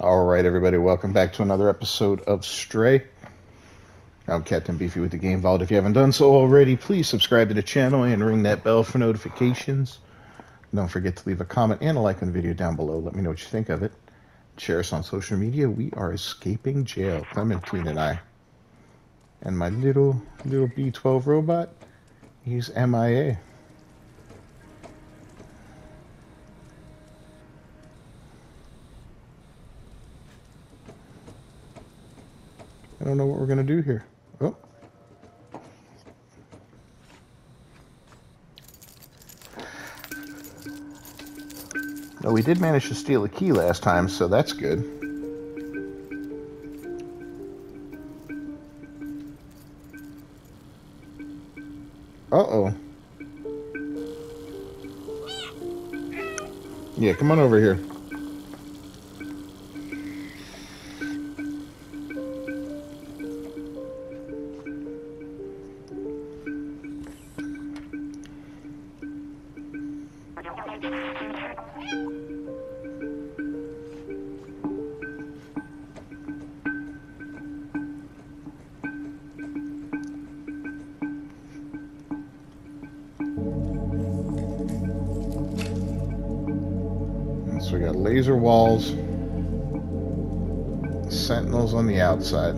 All right, everybody, welcome back to another episode of Stray. I'm Captain Beefy with the Game Vault. If you haven't done so already, please subscribe to the channel and ring that bell for notifications. Don't forget to leave a comment and a like on the video down below. Let me know what you think of it. Share us on social media. We are escaping jail, Clementine and I. And my little little B12 robot, he's MIA. Don't know what we're gonna do here. Oh. No, we did manage to steal a key last time, so that's good. Uh-oh. Yeah, come on over here. So we got laser walls, sentinels on the outside.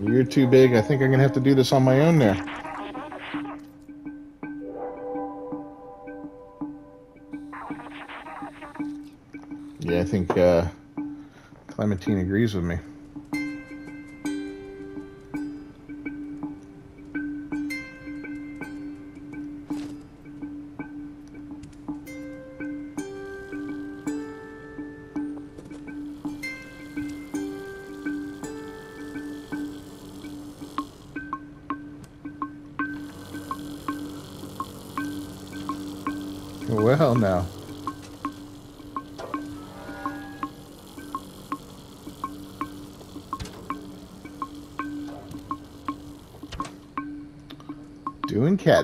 You're too big. I think I'm gonna have to do this on my own there. Clementine agrees with me.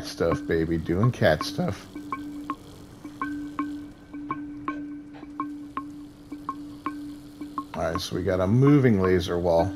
Stuff, baby. Doing cat stuff. Alright, so we got a moving laser wall.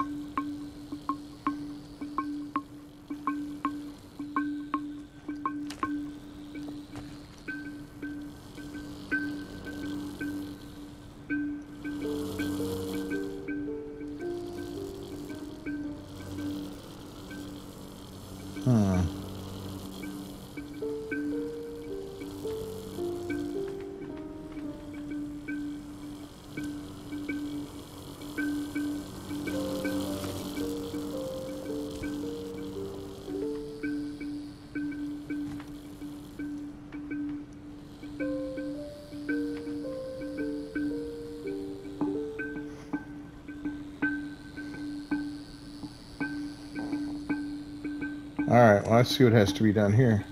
See what has to be done here.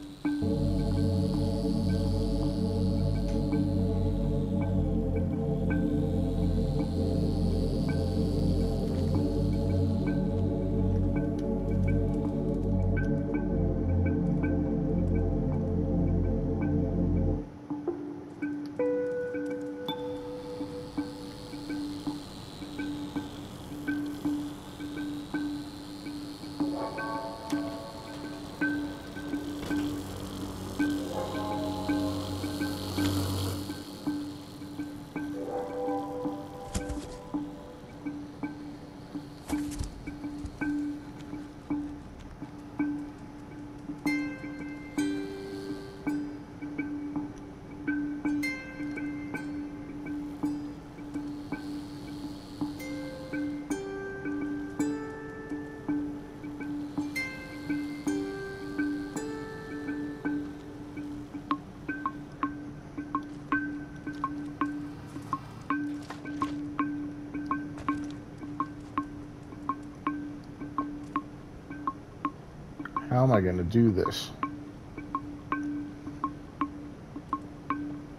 Am I going to do this?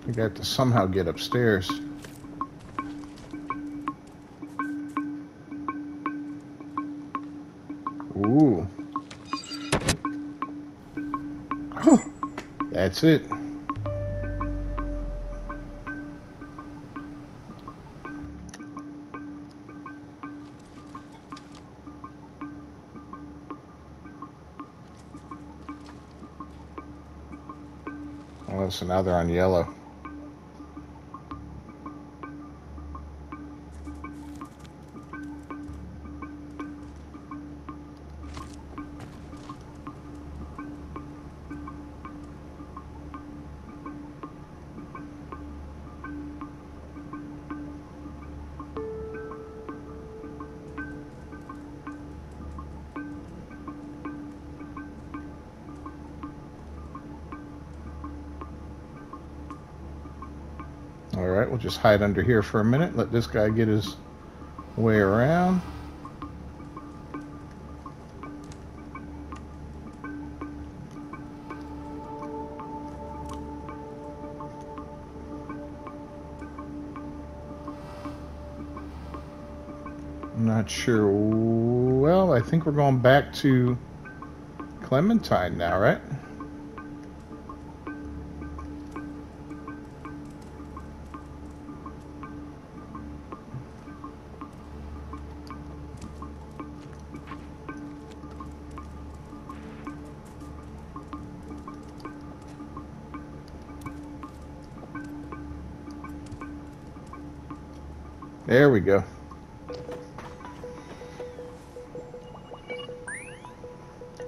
I got to somehow get upstairs. Ooh. That's it. Now they're on yellow. Right, we'll just hide under here for a minute. Let this guy get his way around. Not sure. Well, I think we're going back to Clementine now, right?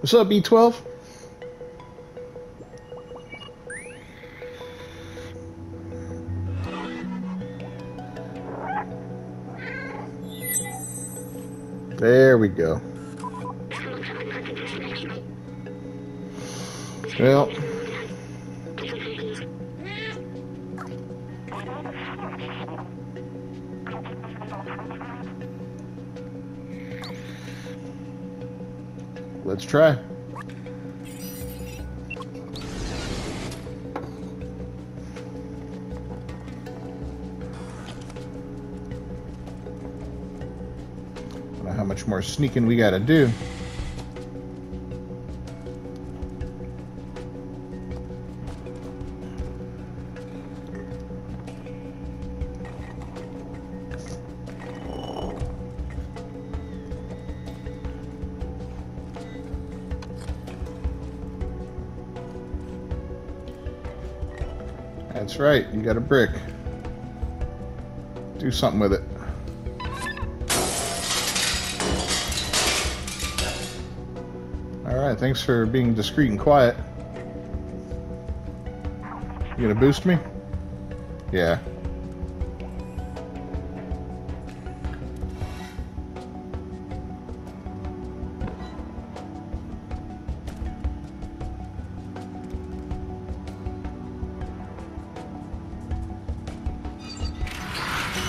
What's up, B12? There we go. Well, let's try. How much more sneaking we gotta do. Right, you got a brick. Do something with it. Alright, thanks for being discreet and quiet. You gonna boost me? Yeah.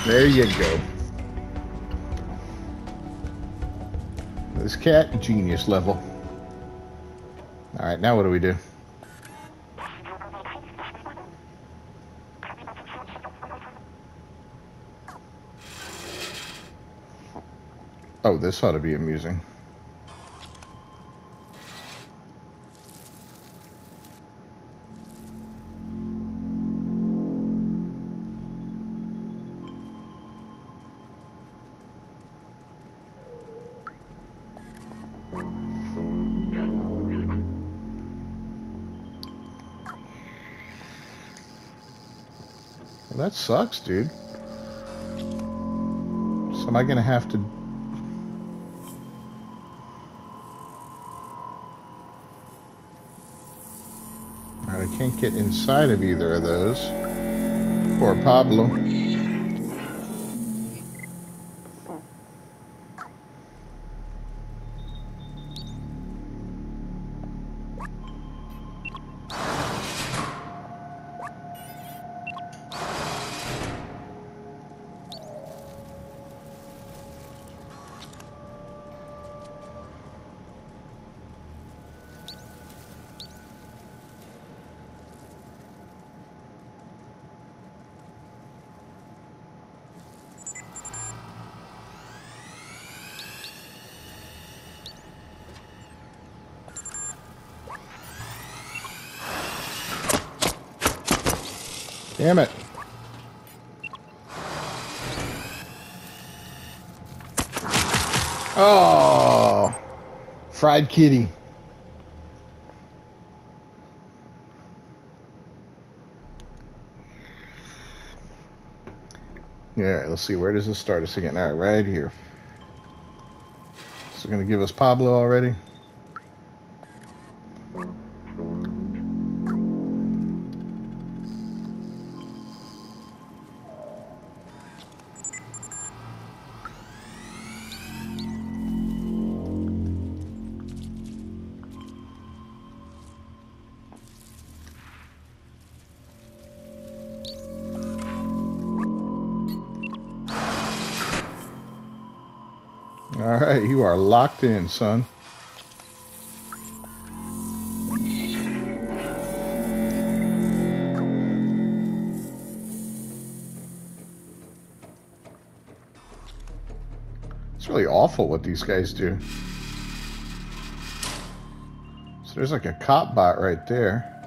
There you go. This cat, genius level. Alright, now what do we do? Oh, this ought to be amusing. That sucks, dude. So am I gonna have to... I can't get inside of either of those. Poor Pablo. Damn it. Oh, fried kitty. Yeah, let's see. Where does this start us again? All right, right here. So, going to give us Pablo already. Are locked in, son. It's really awful what these guys do. So there's like a cop bot right there.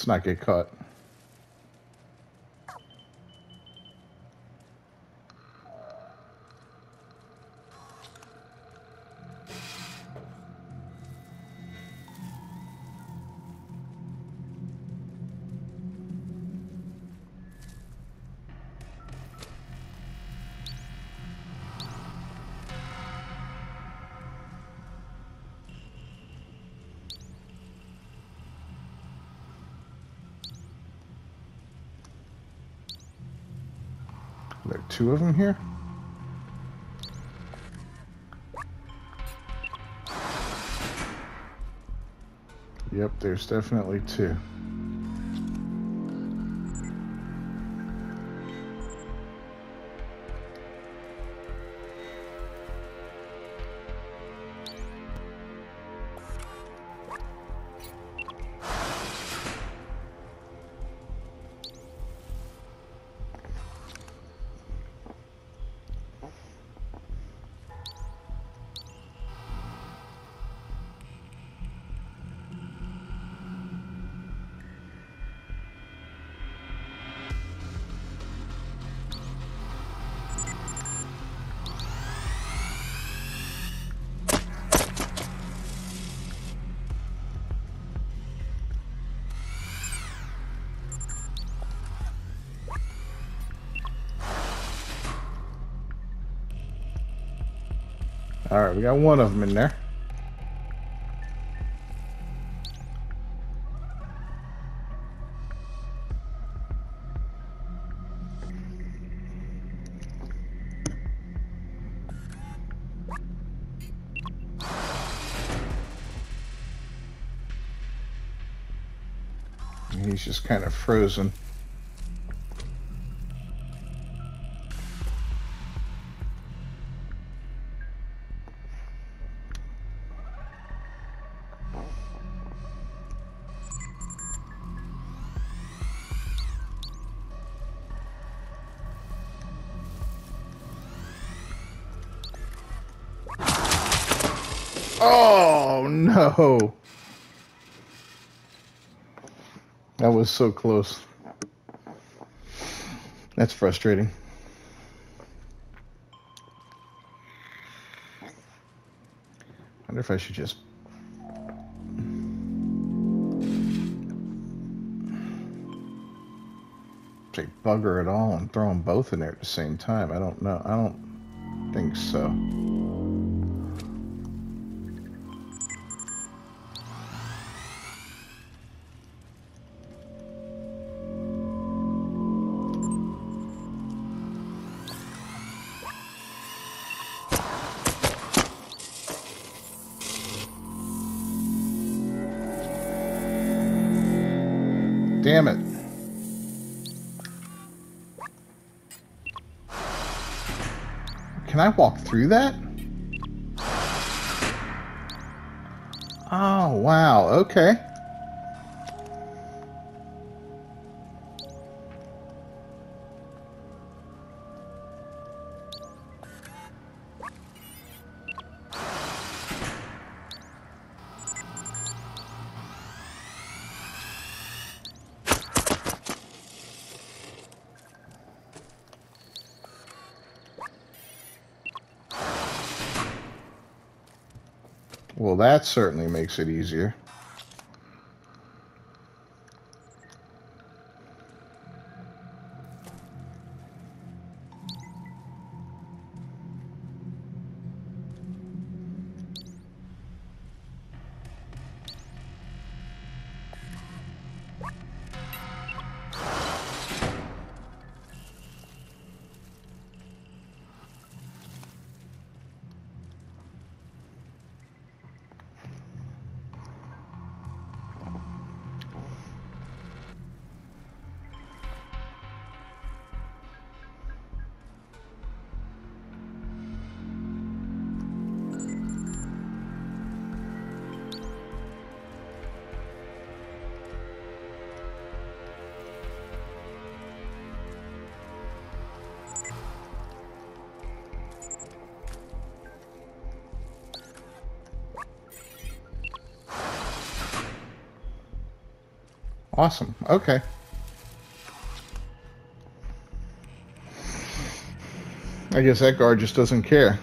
Let's not get caught. Two of them here? Yep, there's definitely two. All right, we got one of them in there. He's just kind of frozen. Oh no! That was so close. That's frustrating. I wonder if I should just say bugger it all and throw them both in there at the same time. I don't know. I don't think so. through that? Oh, wow. Okay. Well, that certainly makes it easier. Awesome. Okay. I guess that guard just doesn't care.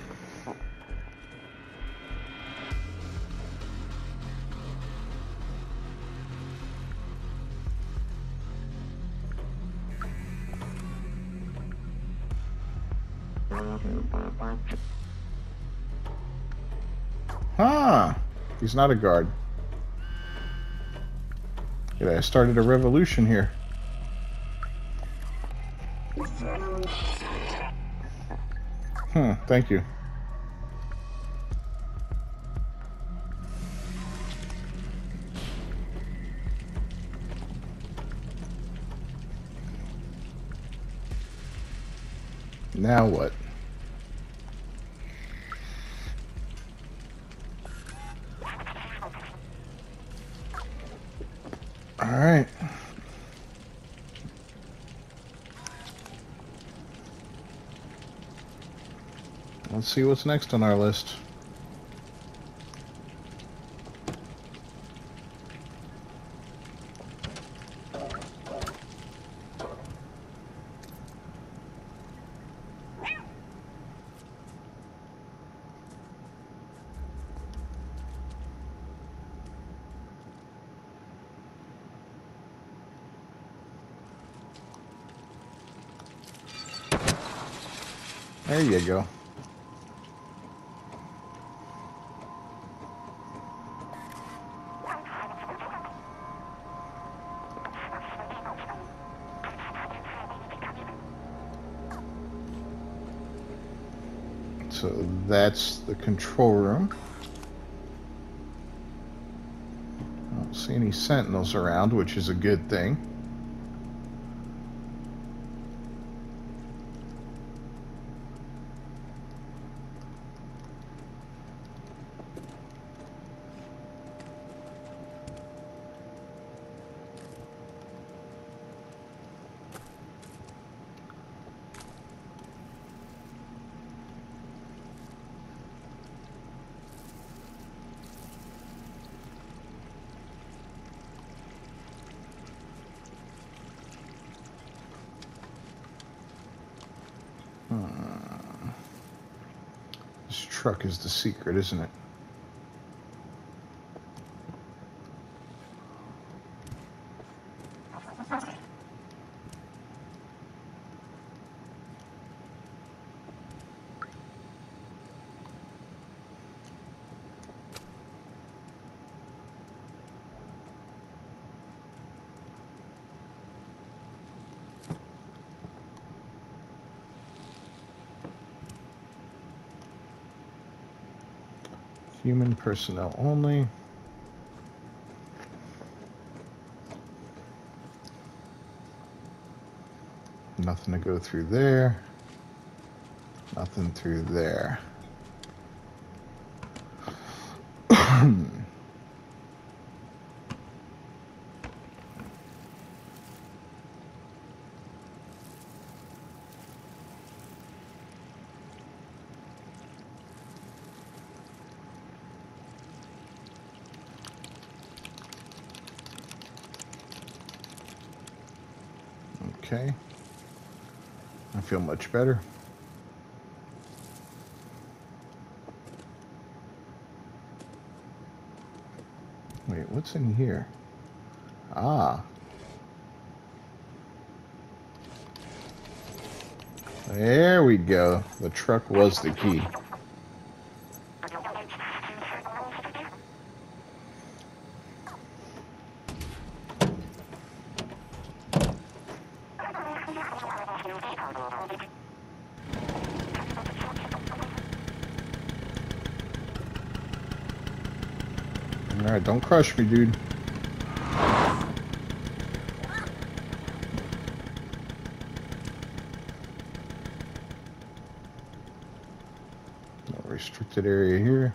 Huh. He's not a guard. I started a revolution here. Hmm, thank you. Now what? All right. Let's see what's next on our list. So that's the control room. I don't see any sentinels around, which is a good thing. This truck is the secret, isn't it? Human personnel only. Nothing to go through there. Nothing through there. Okay. I feel much better. Wait, what's in here? Ah. There we go. The truck was the key. Crush me, dude. No restricted area here.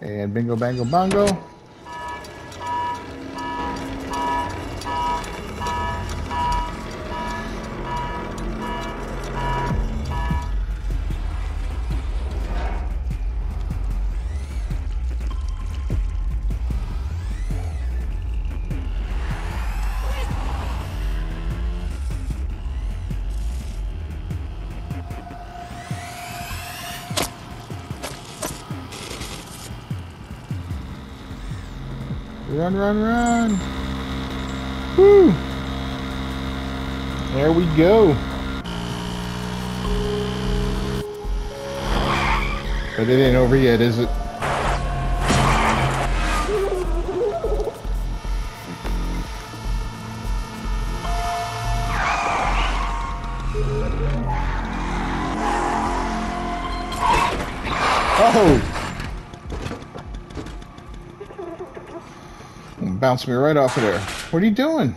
And bingo, bango, bongo. Run, run, run. Woo. There we go. But it ain't over yet, is it? Bounce me right off of there. What are you doing?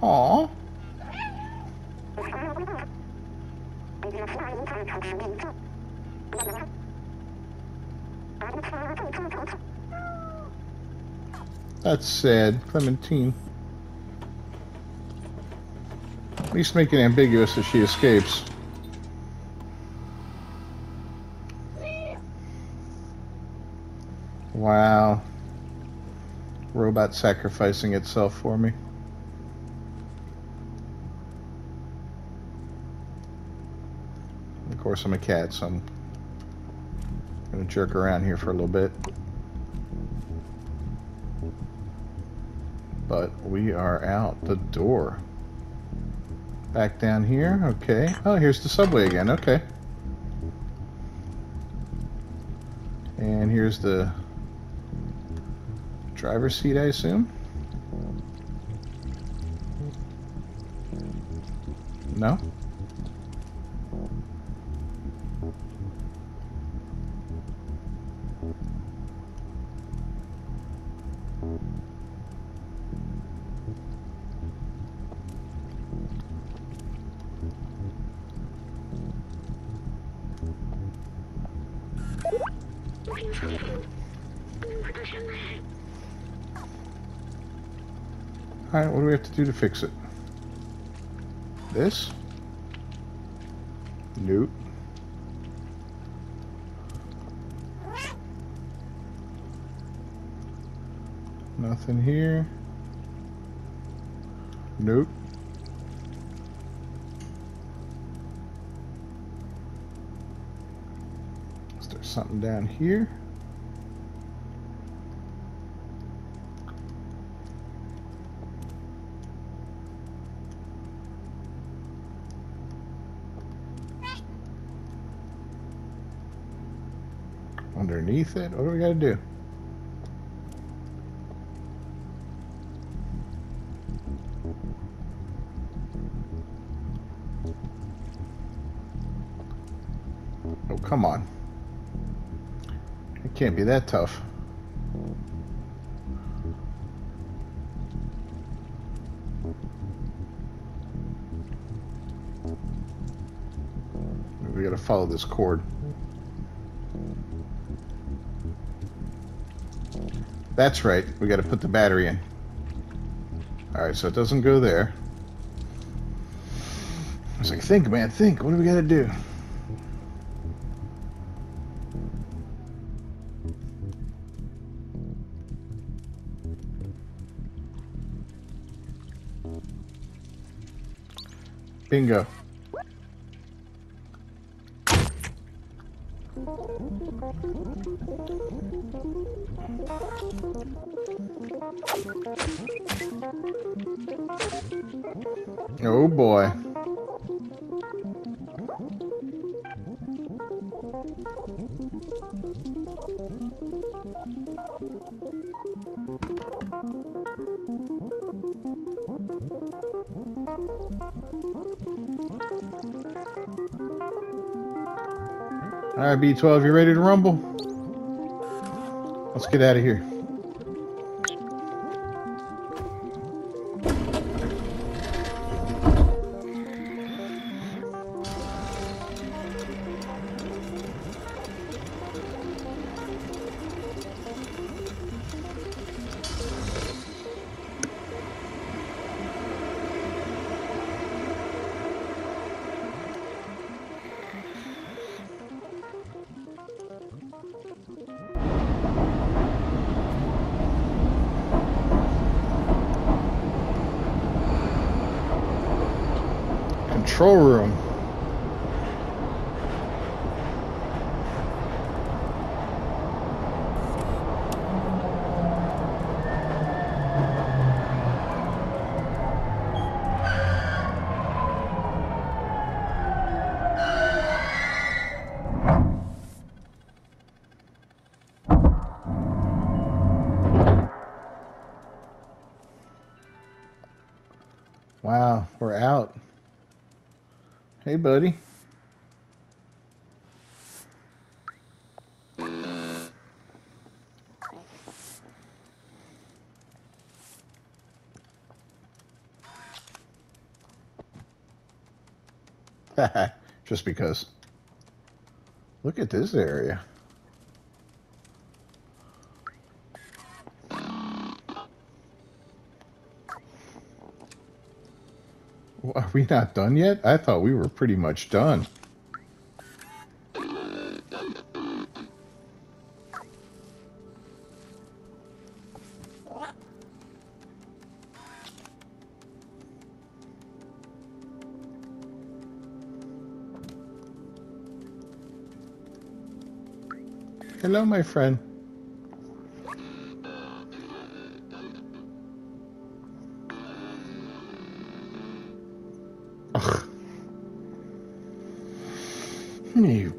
Aw. That's sad. Clementine. At least make it ambiguous if she escapes. Wow. Robot sacrificing itself for me. Of course, I'm a cat, so I'm going to jerk around here for a little bit. But we are out the door. Back down here, okay. Oh, here's the subway again, okay. And here's the driver's seat, I assume? Alright, what do we have to do to fix it? This? Nope. Nothing here. Nope. Something down here? Underneath it? What do we gotta do? Oh, come on. Can't be that tough. We gotta follow this cord. That's right. We got to put the battery in. All right, so it doesn't go there. I was like, think, man, think. What do we got to do? Bingo. All right, B12, you ready to rumble? Let's get out of here. Control room. Hey, buddy. Just because. Look at this area. Are we not done yet? I thought we were pretty much done. Hello, my friend.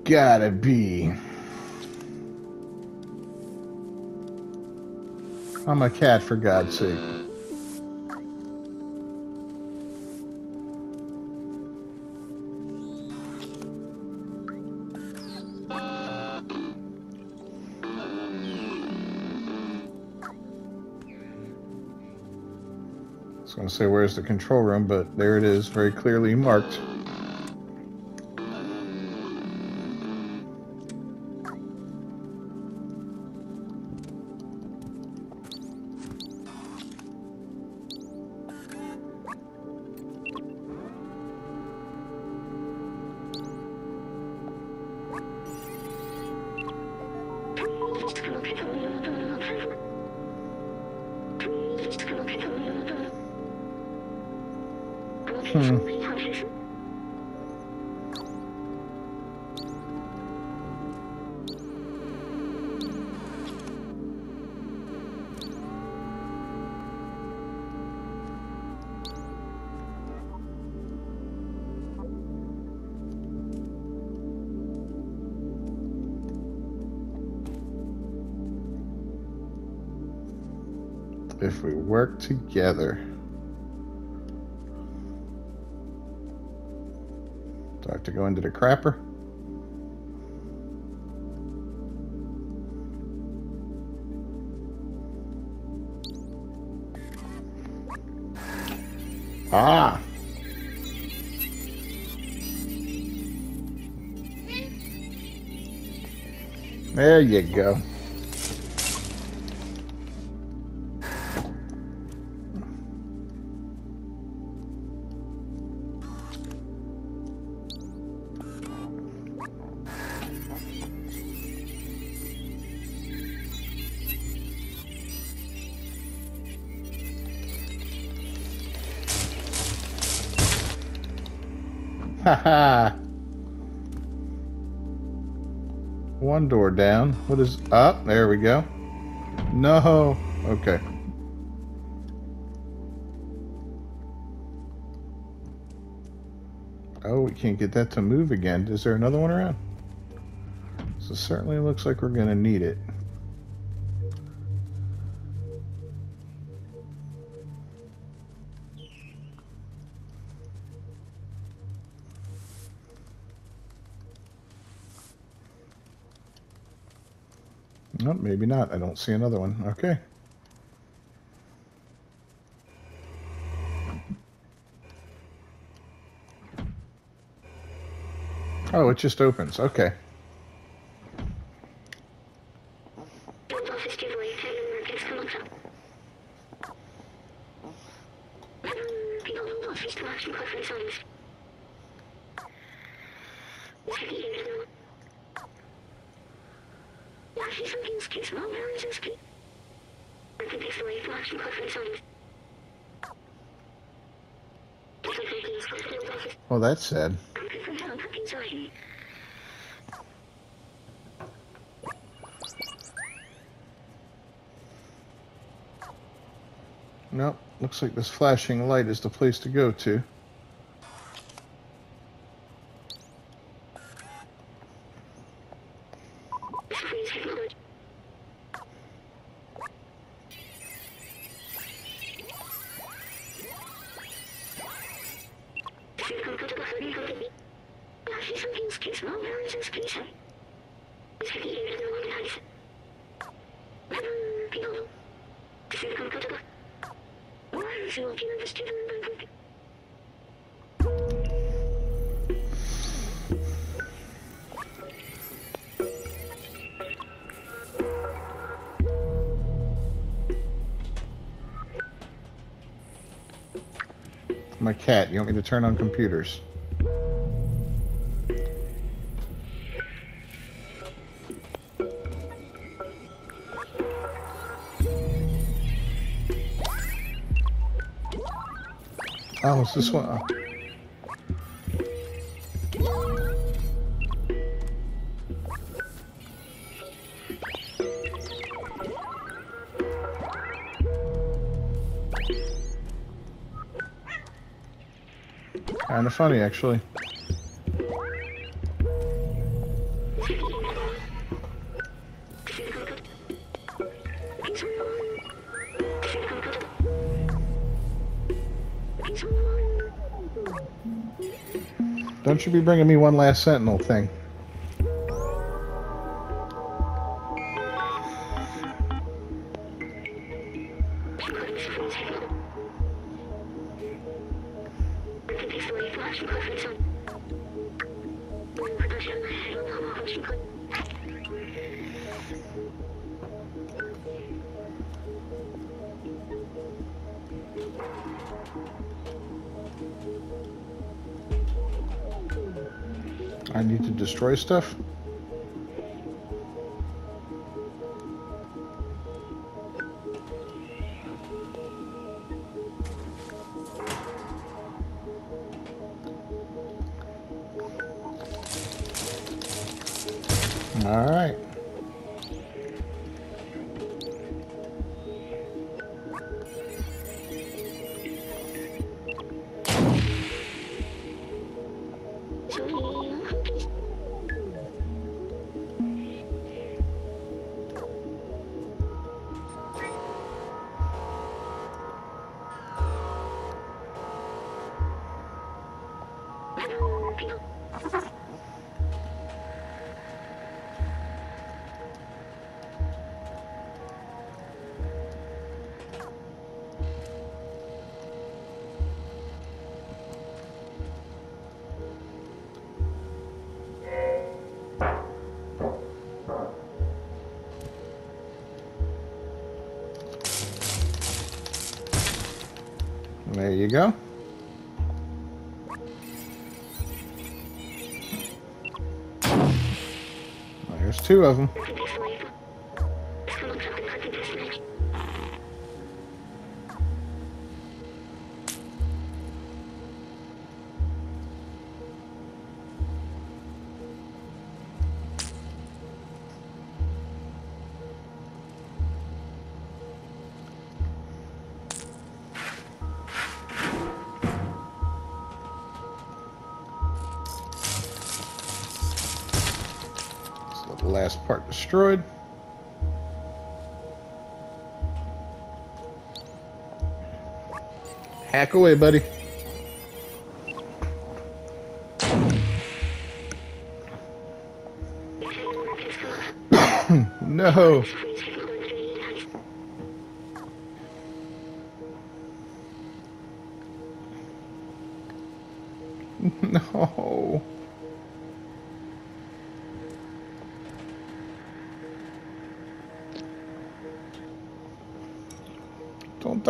Gotta be. I'm a cat, for God's sake. I was going to say, where's the control room? But there it is, very clearly marked. If we work together. Do I have to go into the crapper? Ah! There you go. One door down. What is up? there we go. No. Okay. Oh, we can't get that to move again. Is there another one around? So certainly looks like we're going to need it. No, maybe not. I don't see another one. Okay. Oh, it just opens. Okay. Sad. Nope, looks like this flashing light is the place to go to. My cat, you want me to turn on computers? Oh, it's this one. Oh. Kind of funny, actually. Don't you be bringing me one last sentinel thing. I need to destroy stuff? You go. There's two of them. Destroyed. Hack away, buddy.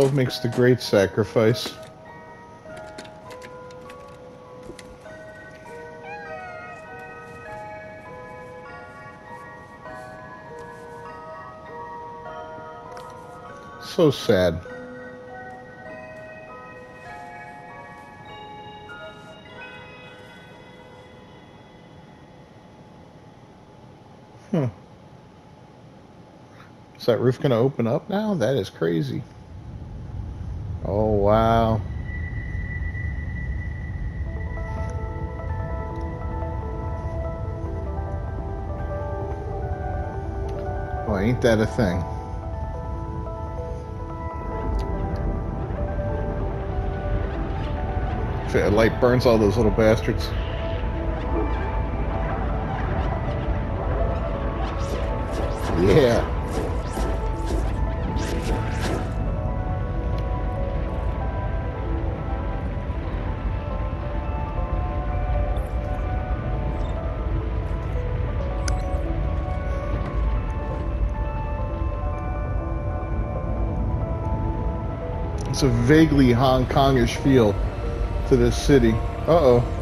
B12 makes the great sacrifice. So sad. Hmm. Is that roof going to open up now? That is crazy. Ain't that a thing? Light burns all those little bastards. Yeah. It's a vaguely Hong Kongish feel to this city. Uh-oh. Aww.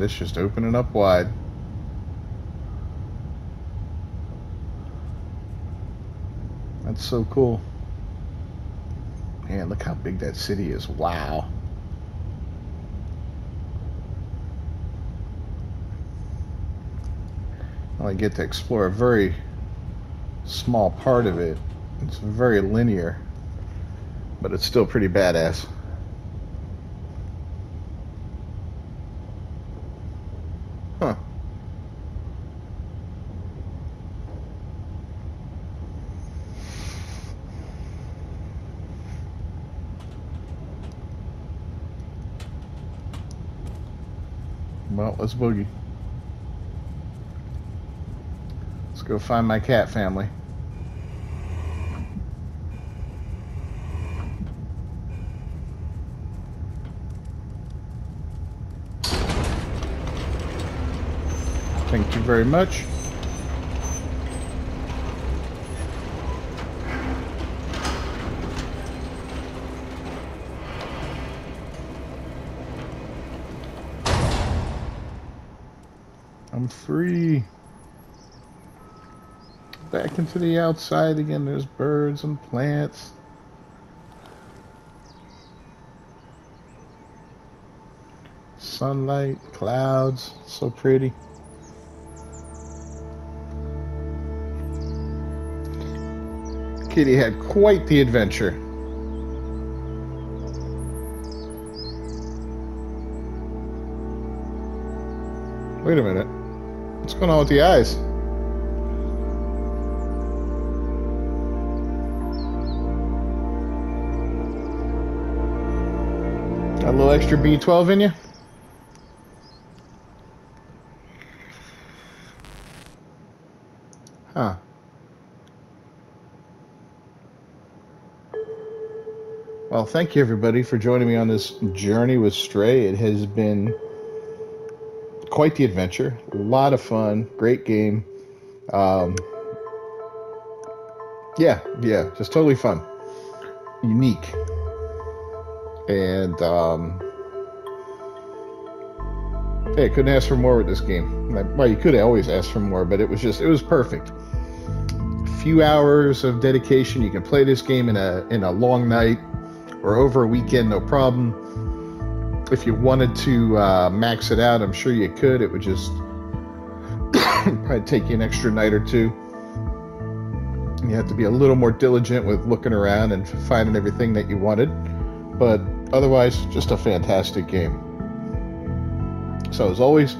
That. It's just opening up wide. That's so cool. Man, look how big that city is. Wow. I get to explore a very small part of it. It's very linear, but it's still pretty badass. Huh. Well, let's boogie. Let's go find my cat family. Thank you very much. I'm free. Back into the outside again. There's birds and plants. Sunlight, clouds, so pretty. Kitty had quite the adventure. Wait a minute. What's going on with the eyes? Got a little extra B12 in you? Huh. Well, thank you everybody for joining me on this journey with Stray. It has been quite the adventure. A lot of fun. Great game. Um, yeah, yeah, just totally fun. Unique. And um, hey, couldn't ask for more with this game. Well, you could always ask for more, but it was just it was perfect. A few hours of dedication. You can play this game in a in a long night or over a weekend, no problem if you wanted to uh, max it out, I'm sure you could. It would just probably take you an extra night or two. You have to be a little more diligent with looking around and finding everything that you wanted. But otherwise, just a fantastic game. So, as always,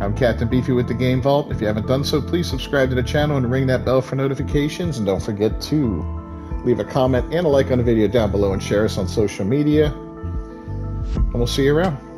I'm Captain Beefy with the Game Vault. If you haven't done so, please subscribe to the channel and ring that bell for notifications. And don't forget to leave a comment and a like on the video down below and share us on social media and we'll see you around.